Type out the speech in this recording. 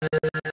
you